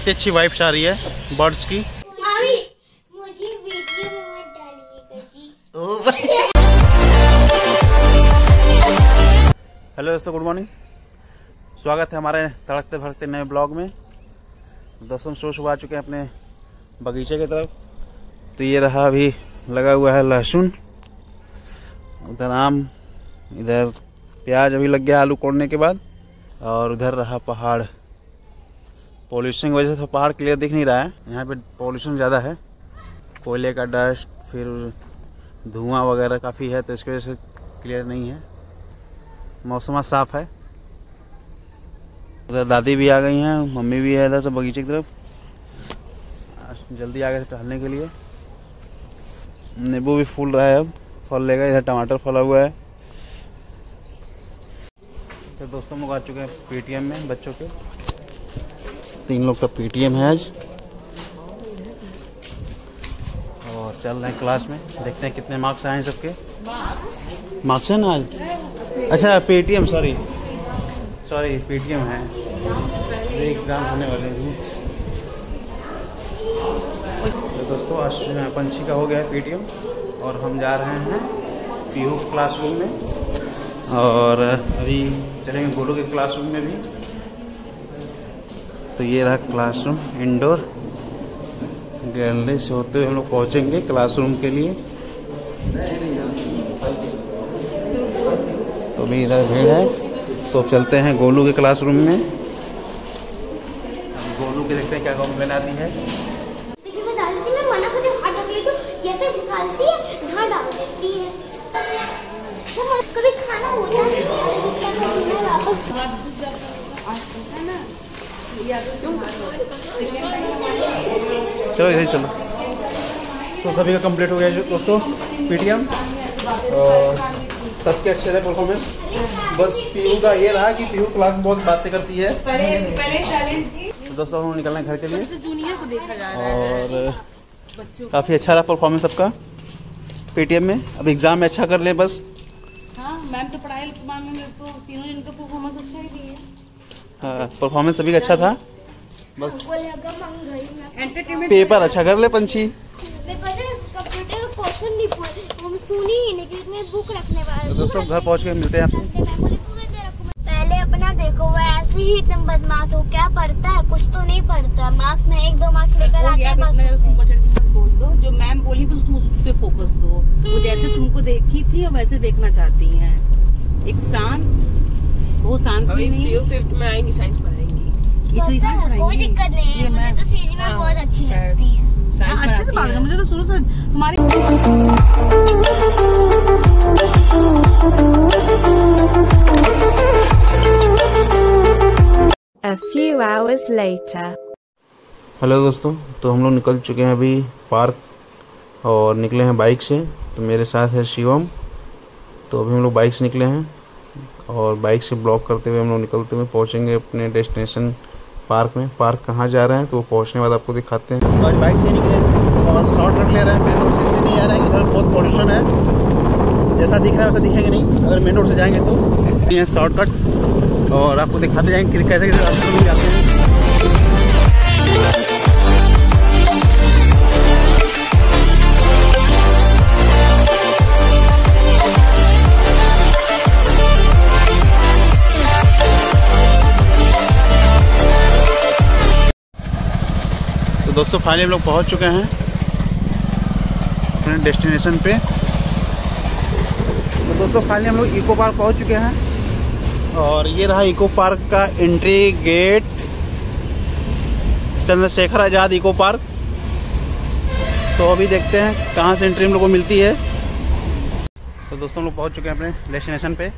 कितनी अच्छी वाइब्स आ रही है बर्ड्स की। मामी मुझे वीडियो में मत डालिएगा जी हेलो दोस्तों गुड मॉर्निंग स्वागत है हमारे तड़कते भड़कते नए ब्लॉग में। दोस्तों सुबह सुबह आ चुके हैं अपने बगीचे की तरफ़। तो ये रहा अभी लगा हुआ है लहसुन। उधर आम इधर प्याज अभी लग गया आलू कोड़ने के बाद। और उधर रहा पहाड़। पॉल्यूशन की वजह से तो पहाड़ क्लियर दिख नहीं रहा है। यहाँ पे पॉल्यूशन ज़्यादा है। कोयले का डस्ट फिर धुआँ वगैरह काफ़ी है तो इसकी वजह से क्लियर नहीं है। मौसम साफ़ है। उधर दादी भी आ गई हैं, मम्मी भी है इधर से बगीचे की तरफ़। जल्दी आ गए टहलने के लिए। नींबू भी फूल रहा है अब। फल लेगा, इधर टमाटर फला हुआ है। तो दोस्तों आ चुके हैं पेटीएम में, बच्चों के। तीन लोग का पेटीएम है आज। और चल रहे हैं क्लास में। देखते हैं कितने मार्क्स आए हैं सबके। मार्क्स है ना आज? अच्छा पेटीएम सॉरी सॉरी पेटीएम है। एग्ज़ाम होने वाले हैं तो दोस्तों आज पंछी का हो गया है पेटीएम और हम जा रहे हैं पीओ क्लासरूम में। और अभी चलेंगे गोलू के क्लासरूम में भी। तो ये रहा क्लासरूम इंडोर गैलरी से होते हुए हम लोग पहुँचेंगे क्लासरूम के लिए। तो अभी इधर भीड़ है। तो चलते हैं गोलू के क्लासरूम में। गोलू के देखते हैं क्या कंप्लेन आती है। देखिए, मैं डालती मैं मना करती हूँ हाथ ढक लेती हूँ ऐसे निकालती है यहाँ डाल देती है तो मैं कभी खाना होता नहीं है क्या करती है वापस चलो इधर ही चलो। तो सभी का कंप्लीट हो गया जो। दोस्तों पीटीएम और सबके अच्छे रहे परफॉर्मेंस बस पीयू का ये रहा कि पीयू क्लास में बहुत बातें करती है। पहले पहले टैलेंट थी। तो दोस्तों हम निकलना है घर के लिए। जूनियर को देखा जा रहा और काफ़ी अच्छा रहा परफॉर्मेंस सबका। पेटीएम में। अब एग्ज़ाम में अच्छा कर ले बस। हाँ मैम तो पढ़ाई मामले में तो तीनों जन का परफॉर्मेंस अच्छा ही है परफॉर्मेंस सभी का अच्छा था। बस। पेपर अच्छा कर ले पंछी। मैं पता कंप्यूटर का क्वेश्चन नहीं पूछे हम सुनी नहीं क्योंकि मैं बुक रखने वाला तो दोस्तों घर पहुँच के मिलते हैं आपसे। पहले अपना देखो वो ऐसे ही एकदम बदमाश हो क्या पढ़ता है? कुछ तो नहीं पढ़ता। मार्क्स में एक दो मार्क्स लेकर आता है बस। बस मैं तुमको चढ़ के मत बोल दो जो मैम बोली तो तुम उस फोकस दो। वो जैसे तुमको देखी थी और वैसे देखना चाहती है। एक शांत वो शांत भी नहीं फिफ्थ में आएँगी साइंस पढ़ाएँगी ये चीज़ कोई दिक्कत नहीं है मुझे तो में हाँ, बहुत अच्छी लगती है। साइंस अच्छे से बात कर मुझे तो शुरू से तुम्हारी A few hours later. Hello दोस्तों तो हम लोग निकल चुके हैं अभी पार्क और निकले हैं बाइक से। तो मेरे साथ है शिवम। तो अभी हम लोग बाइक से निकले हैं। और बाइक से ब्लॉक करते हुए हम लोग निकलते हुए पहुँचेंगे अपने डेस्टिनेशन पार्क में। पार्क कहाँ जा रहे हैं? तो वो पहुँचने बाद आपको दिखाते हैं। आज बाइक से निकले और शॉर्ट कट ले रहे हैं, मेन रोड से। इसलिए नहीं आ रहे हैं, इधर बहुत पॉल्यूशन है। जैसा दिख रहा है वैसा दिखेंगे नहीं। अगर मेन रोड से जाएँगे तो। ये शॉर्टकट और आपको दिखाते जाएँगे कैसे कैसे रास्ते जाते हैं। दोस्तों फाइनली हम लोग पहुँच चुके हैं अपने डेस्टिनेशन पे। तो दोस्तों फाइनली हम लोग इको पार्क पहुँच चुके हैं और ये रहा इको पार्क का entry gate Chandrashekhar Azad eco park तो अभी देखते हैं कहाँ से एंट्री हम लोग को मिलती है। तो दोस्तों, हम लोग पहुँच चुके हैं अपने डेस्टिनेशन पे।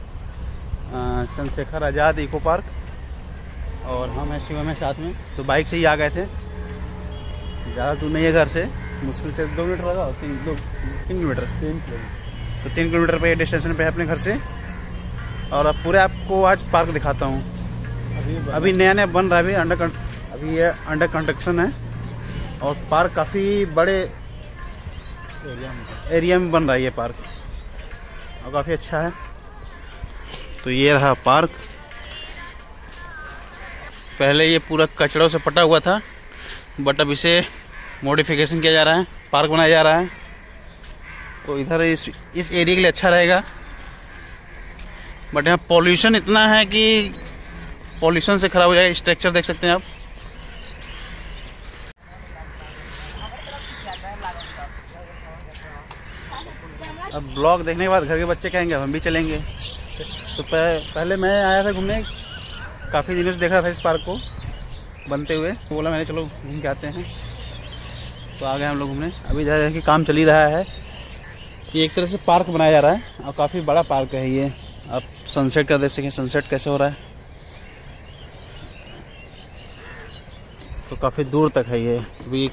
चंद्रशेखर आज़ाद इको पार्क और हम शिवम है साथ में। तो बाइक से ही आ गए थे। ज़्यादा दूर नहीं है घर से। मुश्किल से दो मीटर लगा तीन दो तीन किलोमीटर। तीन किलोमीटर। तो तीन किलोमीटर पे डेस्टिनेशन पे है अपने घर से। और अब पूरे आपको आज पार्क दिखाता हूँ। अभी अभी नया नया बन रहा है अभी अंडर अभी ये अंडर कंस्ट्रक्शन है। और पार्क काफ़ी बड़े एरिया में बन रहा है ये पार्क। और काफ़ी अच्छा है। तो ये रहा पार्क। पहले ये पूरा कचड़ों से पटा हुआ था। बट अब इसे मॉडिफिकेशन किया जा रहा है पार्क बनाया जा रहा है। तो इधर इस इस एरिया के लिए अच्छा रहेगा। बट यहाँ पॉल्यूशन इतना है कि पॉल्यूशन से ख़राब हो जाएगा। स्ट्रक्चर देख सकते हैं आप। अब ब्लॉग देखने के बाद घर के बच्चे कहेंगे हम भी चलेंगे। तो पह, पहले मैं आया था घूमने। काफ़ी दिनों से देखा था इस पार्क को। बनते हुए। तो बोला मैंने, चलो, घूम के आते हैं। तो आ गए हम लोग घूमने। अभी इधर कि काम चल ही रहा है। ये एक तरह से पार्क बनाया जा रहा है और काफ़ी बड़ा पार्क है ये। आप सनसेट का देख सकें सनसेट कैसे हो रहा है। तो काफ़ी दूर तक है ये। अभी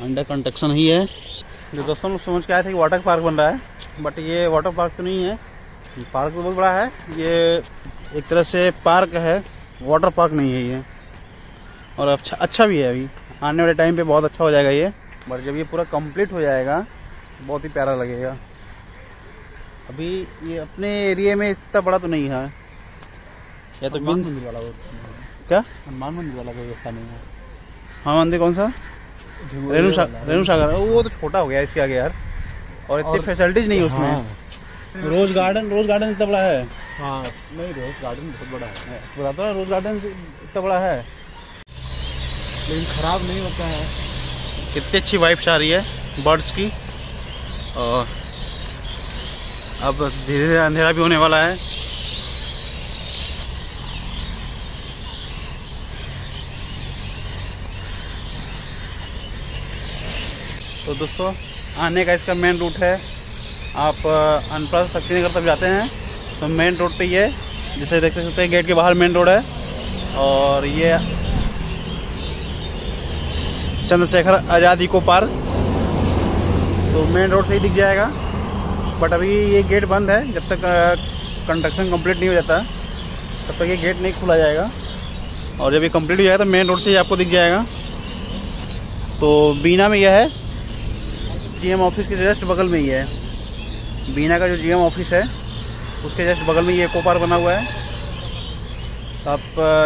अंडर कंस्ट्रक्शन ही है। जो दोस्तों लोग समझ के आए थे कि वाटर पार्क बन रहा है, बट ये वाटर पार्क तो नहीं है। पार्क तो बहुत बड़ा है। ये एक तरह से पार्क है, वाटर पार्क नहीं है ये। और अच्छा अच्छा भी है अभी। आने वाले टाइम पे बहुत अच्छा हो जाएगा ये। बट जब ये पूरा कंप्लीट हो जाएगा बहुत ही प्यारा लगेगा। अभी ये अपने एरिया में इतना बड़ा तो नहीं है। या तो बिंद मंदिर वाला क्या? हनुमान मंदिर वाला कोई व्यवस्था नहीं है। हाँ मंदिर कौन सा? रेणु सागर रेणु सागर। वो तो छोटा हो गया इसके आगे यार। और इतनी फैसिलिटीज़ नहीं है उसमें। हाँ, रोज गार्डन रोज गार्डन इतना बड़ा है। हाँ नहीं रोज गार्डन बहुत बड़ा है। बताता है रोज गार्डन इतना बड़ा है। लेकिन खराब नहीं होता है। कितनी अच्छी वाइब्स आ रही है बर्ड्स की। और अब धीरे धीरे अंधेरा भी होने वाला है। तो दोस्तों, आने का इसका मेन रूट है। आप अनप्रस्थ शक्तिनगर तक जाते हैं। तो मेन रोड पे ये, जिसे देखते सकते हैं गेट के बाहर मेन रोड है। और ये चंद्रशेखर आज़ाद इको पार्क तो मेन रोड से ही दिख जाएगा। बट अभी ये गेट बंद है। जब तक कंस्ट्रक्शन कंप्लीट नहीं हो जाता, तब तक ये गेट नहीं खुला जाएगा। और जब ये कंप्लीट हो जाएगा तो मेन रोड से ही आपको दिख जाएगा। तो बीना में यह है। जीएम ऑफ़िस के जस्ट बगल में ही है। बीना का जो जीएम ऑफ़िस है, उसके जस्ट बगल में ये इको पार्क बना हुआ है। आप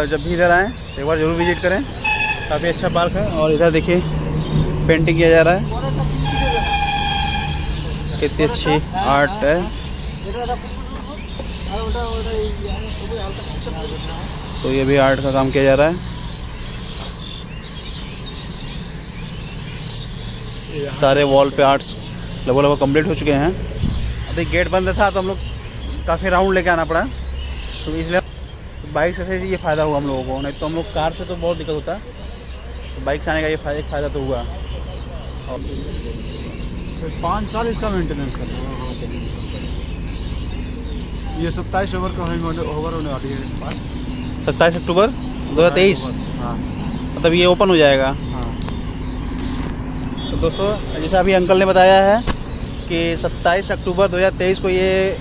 जब भी इधर आएँ, एक बार ज़रूर विज़िट करें। काफ़ी अच्छा पार्क है और इधर देखिए पेंटिंग किया जा रहा है। कितनी अच्छी आर्ट है। तो ये भी आर्ट का काम किया जा रहा है। सारे वॉल पे आर्ट्स लगभग लगभग कंप्लीट हो चुके हैं। अभी गेट बंद था तो हम लोग काफ़ी राउंड लेके आना पड़ा। तो इसलिए बाइक से ये फ़ायदा हुआ हम लोगों को। नहीं तो हम लोग कार से तो बहुत दिक्कत होता। तो बाइक से आने का ये फ़ायदा, फ़ायदा तो हुआ। और पाँच साल इसका मेंटेनेंस है। ये सत्ताईस ओवर का ओवर होने वाली है सत्ताईस अक्टूबर दो हज़ार तेईस? हाँ। मतलब ये ओपन हो जाएगा। हाँ। तो दोस्तों जैसा अभी अंकल ने बताया है कि 27 अक्टूबर 2023 को ये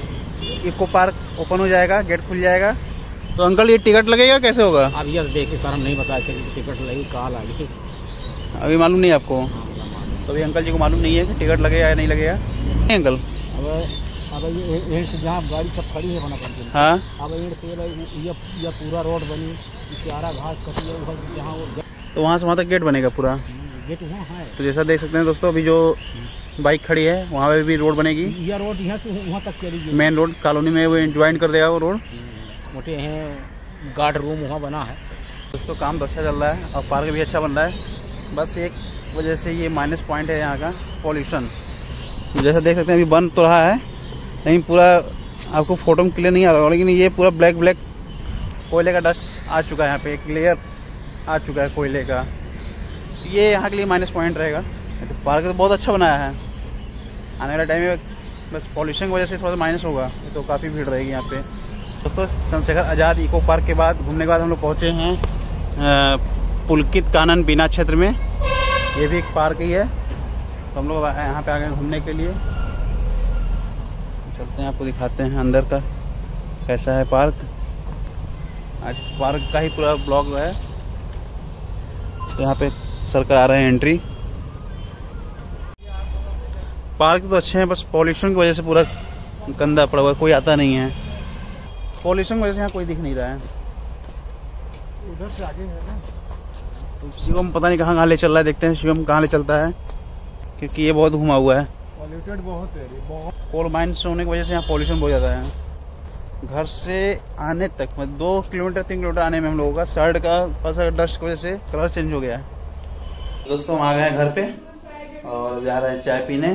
इको पार्क ओपन हो जाएगा गेट खुल जाएगा। तो अंकल ये टिकट लगेगा कैसे होगा? अब ये देखिए सर हम नहीं थे कि टिकट लगी कहाँ लगी अभी मालूम नहीं आपको? तो अभी अंकल जी को मालूम नहीं है कि टिकट लगेगा या नहीं लगेगा। नहीं अंकल? अब अब ये से जहाँ गाड़ी सब खड़ी है बना करके हाँ? अब एंड से ये पूरा रोड बनी चारा घास कटी है उधर जहाँ वो तो वहाँ से वहाँ तक गेट बनेगा पूरा? गेट वहाँ है। तो जैसा देख सकते हैं दोस्तों अभी जो बाइक खड़ी है वहाँ पे भी रोड बनेगी। यह रोड यहाँ से वहाँ तक मेन रोड कॉलोनी में वो ज्वाइन कर देगा वो रोड। मोटे हैं गार्ड रूम वहाँ बना है। दोस्तों, काम तो अच्छा चल रहा है और पार्क भी अच्छा बन रहा है। बस एक वजह से ये माइनस पॉइंट है यहाँ का पॉल्यूशन जैसा देख सकते हैं, अभी बन तो रहा है, लेकिन पूरा आपको फ़ोटो में क्लियर नहीं आ रहा लेकिन ये पूरा ब्लैक ब्लैक कोयले का डस्ट आ चुका है यहाँ पे क्लियर आ चुका है कोयले का। ये यहाँ के लिए माइनस पॉइंट रहेगा। तो पार्क तो बहुत अच्छा बनाया है। आने वाला टाइम में बस पॉल्यूशन की वजह से थोड़ा सा माइनस होगा तो काफ़ी भीड़ रहेगी यहाँ पे। दोस्तों, चंद्रशेखर आज़ाद इको पार्क के बाद, घूमने के बाद हम लोग पहुँचे हैं पुलकित कानन बिना क्षेत्र में। ये भी एक पार्क ही है। तो हम लोग यहाँ पे आ गए घूमने के लिए। चलते हैं, आपको दिखाते हैं अंदर का कैसा है पार्क। आज पार्क का ही पूरा ब्लॉग है। तो यहाँ पे सर करा रहे हैं एंट्री पार्क तो अच्छे हैं, बस पॉल्यूशन की वजह से पूरा गंदा पड़ा हुआ कोई आता नहीं है। पॉल्यूशन वजह से यहाँ कोई दिख नहीं रहा है। उधर से आगे है ना? तो शिवम पता नहीं कहाँ कहाँ ले चल रहा है देखते हैं शिवम कहाँ ले चलता है क्योंकि ये बहुत घुमा हुआ है। पॉल्यूटेड बहुत है बहुत। कोल माइन्स होने की वजह से यहाँ पॉल्यूशन बहुत ज़्यादा है। घर से आने तक मतलब दो किलोमीटर तीन किलोमीटर आने में हम लोगों का शर्ट का बस डस्ट की वजह से कलर चेंज हो गया है। दोस्तों हम आ गए हैं घर पे और जा रहे हैं चाय पीने।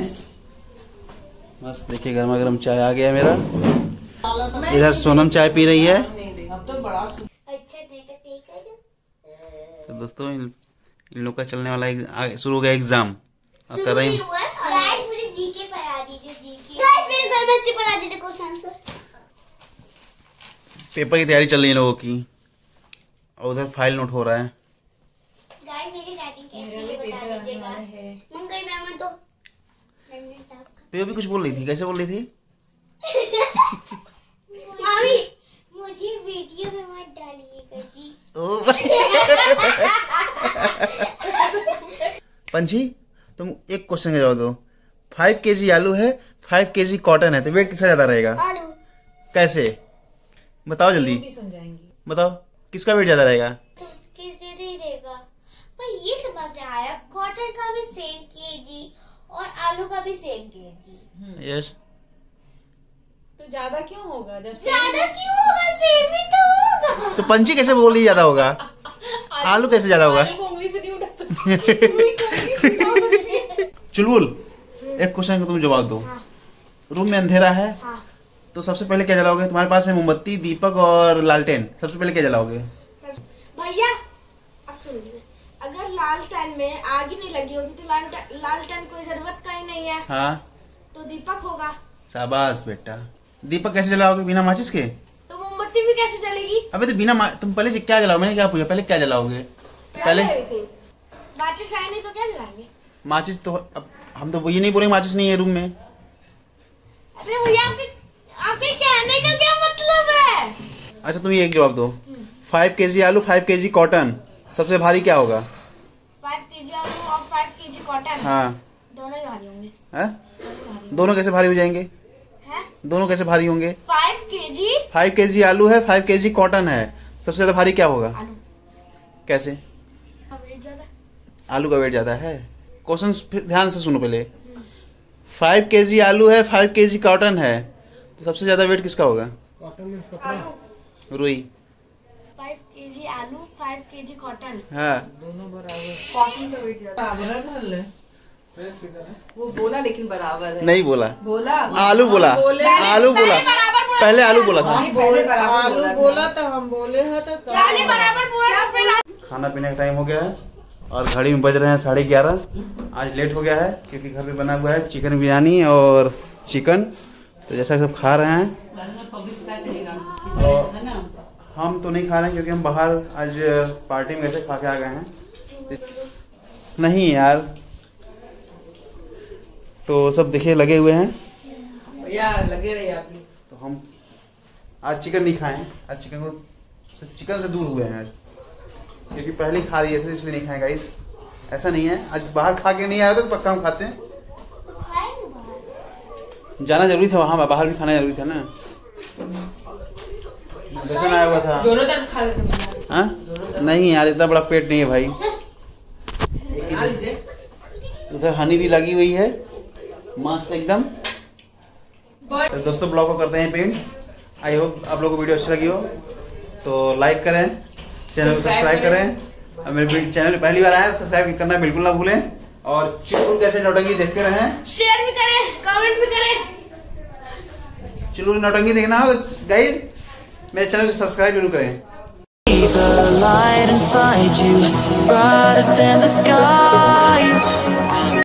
मस्त देखिए गर्मा गर्म चाय आ गया मेरा। इधर सोनम चाय पी रही है। अच्छा बेटा पे कर दो तो दोस्तों इन, इन लोग का चलने वाला शुरू हो गया एग्ज़ाम कर। रही हुआ। गाइस मुझे जीके पढ़ा दीजिए जीके गाइस मेरे घर में से पढ़ा दीजिए क्वेश्चन आंसर पेपर की तैयारी चल रही है लोगों की। और उधर फ़ाइल नोट हो रहा है। मेरी राइटिंग बता दीजिएगा। मैम तो। पेपर भी कुछ बोल रही थी कैसे बोल रही थी? मुझे वीडियो में मत डालिएगा जी। ओ पंछी तुम एक क्वेश्चन का जवाब दो। फाइव के जी आलू है फाइव के जी कॉटन है तो वेट किसका ज़्यादा रहेगा? आलू। कैसे? बताओ जल्दी। बताओ किसका वेट ज़्यादा रहेगा? पर ये समझ में आया कॉटन का भी सेम केजी और आलू का भी सेम केजी यस तो ज़्यादा क्यों होगा? जब ज़्यादा क्यों होगा? सेम ही तो होगा। तो पंछी कैसे बोल रही ज़्यादा होगा? आलू कैसे ज़्यादा होगा? उंगली से नहीं उठा चुलबुल एक क्वेश्चन का तुम जवाब दो। हाँ। रूम में अंधेरा है हाँ। तो सबसे पहले क्या जलाओगे? तुम्हारे पास है मोमबत्ती दीपक और लालटेन। सबसे पहले क्या जलाओगे? भैया अगर लालटेन में आग ही नहीं लगी होगी तो लालटेन लाल टन कोई ज़रूरत का ही नहीं है। हाँ। तो दीपक होगा। शाबाश बेटा। दीपक कैसे जलाओगे? बिना माचिस के? तो मोमबत्ती भी कैसे जलेगी? अबे तो बिना तुम पहले से क्या जलाओ मैंने क्या पूछा? पहले क्या जलाओगे? पहले माचिस है नहीं तो क्या जलाएँगे? माचिस तो अब हम तो ये नहीं बोलेंगे माचिस नहीं है रूम में। अरे भैया आपके आपके कहने का क्या मतलब है? अच्छा तुम ये एक जवाब दो। फाइव के जी आलू फाइव के जी कॉटन। सबसे भारी क्या होगा? फाइव के जी आलू और फाइव के जी कॉटन हाँ? दोनों ही भारी होंगे। दोनों कैसे भारी हो जाएँगे? दोनों कैसे भारी होंगे? फाइव के जी फाइव के जी आलू है फाइव के जी कॉटन है। सबसे ज़्यादा भारी क्या होगा? आलू। कैसे? आलू का वेट ज़्यादा है? क्वेश्चन ध्यान से सुनो पहले। फाइव के जी आलू है फाइव के जी कॉटन है। तो सबसे ज़्यादा वेट किसका होगा? रुई। फाइव के जी आलू फाइव के जी कॉटन हाँ। दोनों बराबर। कॉटन का वेट ज़्यादा वो बोला लेकिन बराबर है। नहीं बोला। बोला? आलू बोला। आलू बोला। पहले आलू बोला था। आलू बोला तो हम बोले हैं तो खाना पीने का टाइम हो गया है और घड़ी में बज रहे हैं साढ़े ग्यारह। आज लेट हो गया है क्योंकि घर में बना हुआ है चिकन बिरयानी और चिकन तो जैसा सब खा रहे हैं। और हम तो नहीं खा रहे हैं क्योंकि हम बाहर आज पार्टी में थे खा के आ गए हैं। नहीं यार तो सब देखिए लगे हुए हैं? यार लगे रहे आप तो हम आज चिकन नहीं खाए। आज चिकन को चिकन से दूर हुए हैं आज। क्योंकि पहले खा लिए थे इसलिए नहीं खाए गाइस ऐसा नहीं है। आज बाहर खा के नहीं आया तो पक्का हम खाते हैं। तो जाना ज़रूरी था वहाँ बाहर भी खाना ज़रूरी था ना। जैसे आया हुआ था। दोनों तरफ़ खा लेते हैं। हाँ? नहीं यार इतना बड़ा पेट नहीं है भाई। उधर हनी भी लगी हुई है। मस्त एकदम। तो दोस्तों ब्लॉग को करते हैं पेंट आई होप आप लोगों को वीडियो अच्छी लगी हो। तो लाइक करें चैनल को सब्सक्राइब करें। और मेरे चैनल पे पहली बार आए सब्सक्राइब करना बिल्कुल ना भूलें। और चिल्कुल कैसे नौटंकी देखते रहें। शेयर भी करें कमेंट भी करें। चिल्कुल नौटंकी देखना हो तो गाइज़ मेरे चैनल को सब्सक्राइब ज़रूर करें। The light inside you brighter than the skies.